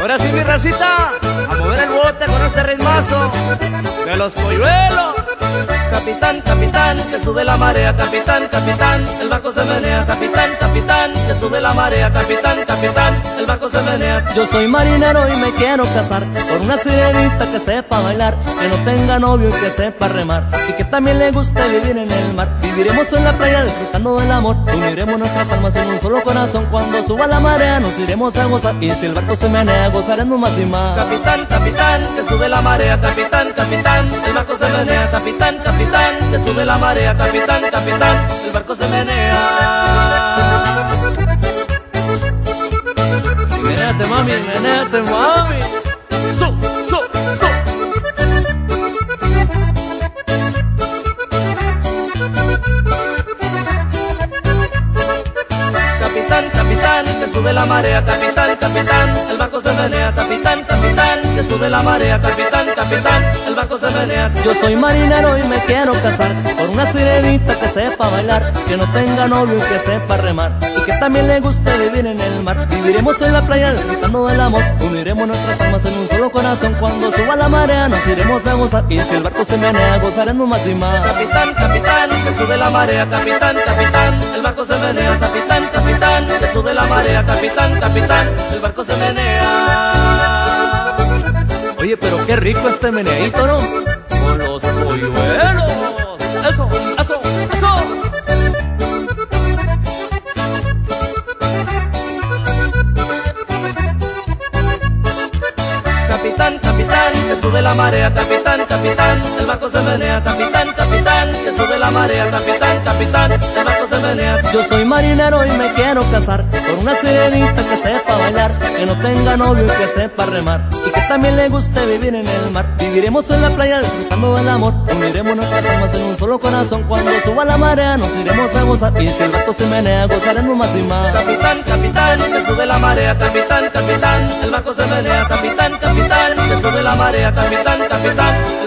Ahora sí, mi racita, a mover el bote con este ritmazo de los polluelos. Capitán, capitán, que sube la marea, capitán, capitán, el barco se menea, capitán, capitán, que sube la marea, capitán, capitán, el barco se menea. Yo soy marinero y me quiero casar con una sirenita que sepa bailar, que no tenga novio y que sepa remar, y que también le guste vivir en el mar. Viviremos en la playa disfrutando del amor, uniremos nuestras almas en un solo corazón. Cuando suba la marea nos iremos a gozar, y si el barco se menea gozaremos más y más. Capitán, capitán, que sube la marea, capitán, capitán, el barco se menea, capitán, capitán capitán, que sube la marea, capitán, capitán, el barco se menea. Menéate mami, menéate mami. Su, su, su. Capitán, capitán, que sube la marea, capitán, capitán, el barco se menea, sube la marea, capitán, capitán, el barco se menea. Yo soy marinero y me quiero casar con una sirenita que sepa bailar, que no tenga novio y que sepa remar, y que también le guste vivir en el mar. Viviremos en la playa disfrutando del amor, uniremos nuestras almas en un solo corazón. Cuando suba la marea nos iremos a gozar, y si el barco se menea gozaremos más y más. Capitán, capitán, que sube la marea, capitán, capitán, el barco se menea, capitán, capitán, que sube la marea, capitán, capitán, el barco se menea. Pero qué rico este meneadito, ¿no? Con los polluelos. Eso, eso, eso. Capitán, que sube la marea, capitán, capitán, el barco se menea, capitán, capitán, que sube la marea, capitán, capitán, el barco se menea. Yo soy marinero y me quiero casar con una sirenita que sepa bailar, que no tenga novio y que sepa remar, y que también le guste vivir en el mar. Viviremos en la playa disfrutando del amor, uniremos nuestras almas en un solo corazón. Cuando suba la marea nos iremos a gozar, y si el barco se menea gozaremos más y más. Capitán, capitán, que sube la marea, capitán, capitán, el barco se menea, capitán, que sube